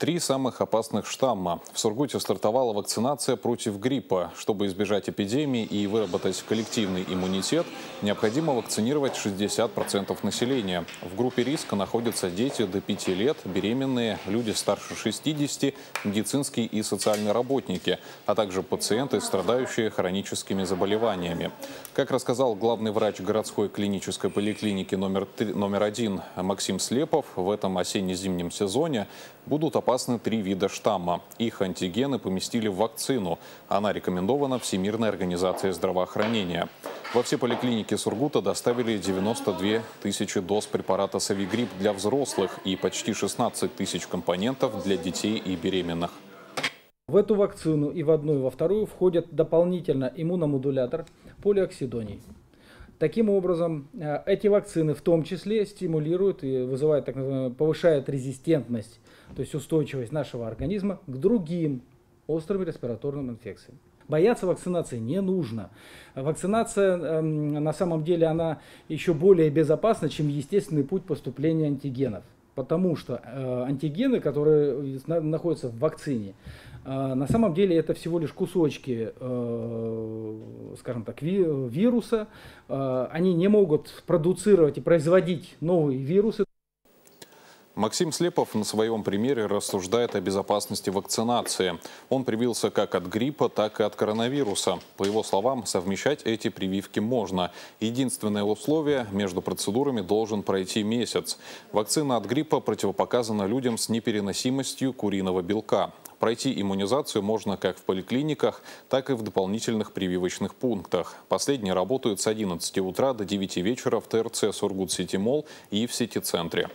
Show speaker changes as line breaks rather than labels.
Три самых опасных штамма. В Сургуте стартовала вакцинация против гриппа. Чтобы избежать эпидемии и выработать коллективный иммунитет, необходимо вакцинировать 60% населения. В группе риска находятся дети до 5 лет, беременные, люди старше 60, медицинские и социальные работники, а также пациенты, страдающие хроническими заболеваниями. Как рассказал главный врач городской клинической поликлиники номер, 3, номер один Максим Слепов, в этом осенне-зимнем сезоне будут опасны три вида штамма. Их антигены поместили в вакцину. Она рекомендована Всемирной организацией здравоохранения. Во все поликлиники Сургута доставили 92 тысячи доз препарата «Савигрипп» для взрослых и почти 16 тысяч компонентов для детей и беременных.
В эту вакцину и в одну, и во вторую входят дополнительно иммуномодулятор полиоксидоний. Таким образом, э, эти вакцины в том числе стимулируют и вызывают, так называемую, повышают резистентность, то есть устойчивость нашего организма к другим острым респираторным инфекциям. Бояться вакцинации не нужно. Вакцинация э, на самом деле она еще более безопасна, чем естественный путь поступления антигенов. Потому что э, антигены, которые находятся в вакцине, э, на самом деле это всего лишь кусочки, э, скажем так, ви вируса. Э, они не могут продуцировать и производить новые вирусы.
Максим Слепов на своем примере рассуждает о безопасности вакцинации. Он привился как от гриппа, так и от коронавируса. По его словам, совмещать эти прививки можно. Единственное условие – между процедурами должен пройти месяц. Вакцина от гриппа противопоказана людям с непереносимостью куриного белка. Пройти иммунизацию можно как в поликлиниках, так и в дополнительных прививочных пунктах. Последние работают с 11 утра до 9 вечера в ТРЦ «Сургут Сити Молл» и в Сити-центре.